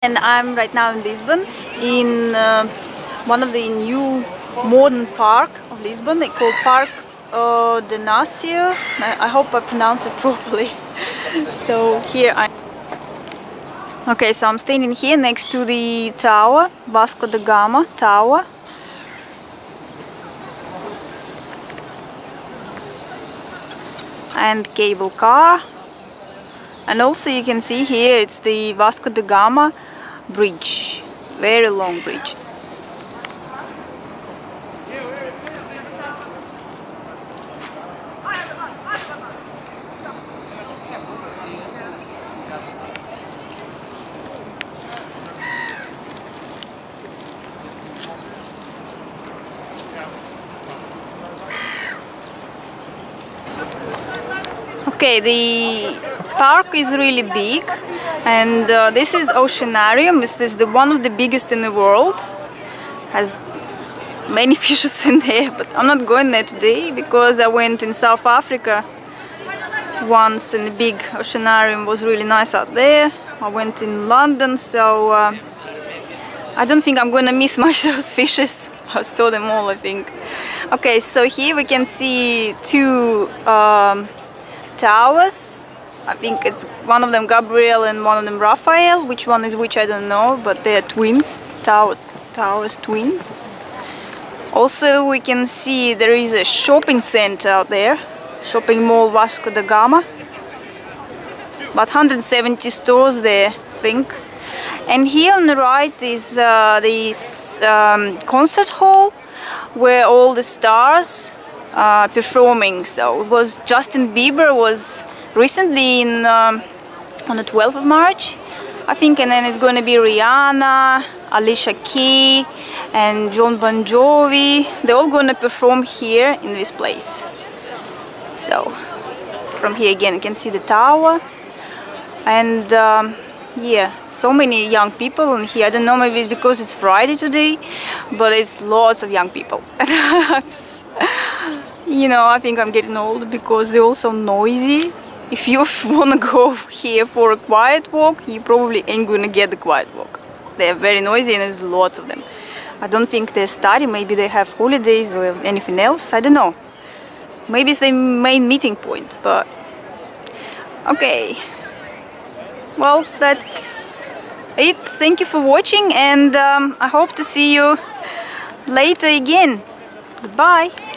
And I'm right now in Lisbon in uh, one of the new modern park of Lisbon. They call Park uh, de Nacio. I, I hope I pronounce it properly. so here I Okay, so I'm standing here next to the tower, Vasco da Gama Tower. And cable car. And also you can see here it's the Vasco da Gama bridge. Very long bridge. Okay, the park is really big and uh, this is Oceanarium. This is the one of the biggest in the world. Has many fishes in there, but I'm not going there today because I went in South Africa once and the big Oceanarium was really nice out there. I went in London, so uh, I don't think I'm gonna miss much those fishes. I saw them all, I think. Okay, so here we can see two um, towers. I think it's one of them Gabriel and one of them Raphael. Which one is which I don't know, but they're twins, tower, towers twins. Also we can see there is a shopping center out there, shopping mall Vasco da Gama. About 170 stores there, I think. And here on the right is uh, this um, concert hall where all the stars uh, performing. So it was Justin Bieber was recently in um, on the 12th of March, I think, and then it's going to be Rihanna, Alicia Keys, and Jon Bon Jovi. They're all going to perform here in this place. So, from here again, you can see the tower, and. Um, yeah so many young people in here i don't know maybe it's because it's friday today but it's lots of young people you know i think i'm getting old because they're all so noisy if you want to go here for a quiet walk you probably ain't gonna get the quiet walk. They're very noisy and there's lots of them. I don't think they study maybe they have holidays or anything else i don't know. Maybe it's the main meeting point but okay. Well that's it. Thank you for watching and um, I hope to see you later again. Goodbye